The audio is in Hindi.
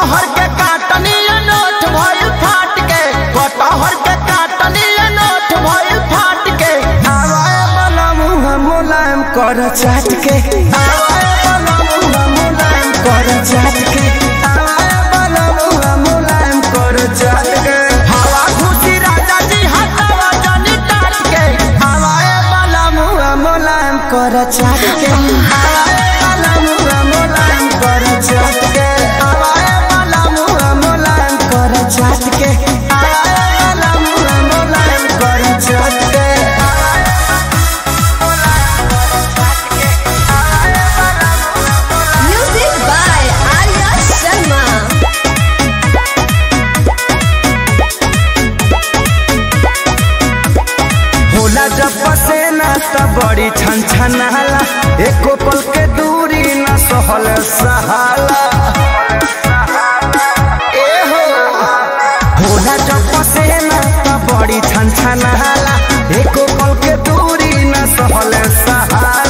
कटहर के काटनी नोट भइल फाट के कटहर के काटनी नोट भइल फाट के आवाए वाला मुँह मुलायम कर चाट के आवाए वाला मुँह मुलायम कर चाट के आवाए वाला मुँह मुलायम कर चाट के हवा खुशी राजा जी हटावा जानी टाट के आवाए वाला मुँह मुलायम कर चाट के आवाए वाला मुँह मुलायम कर चाट के जब पसेना त बड़ी छन छनाला एको पल के दूरी न सहल सहाला। बड़ी छन छनाला एको पल के दूरी न सहल सहाला।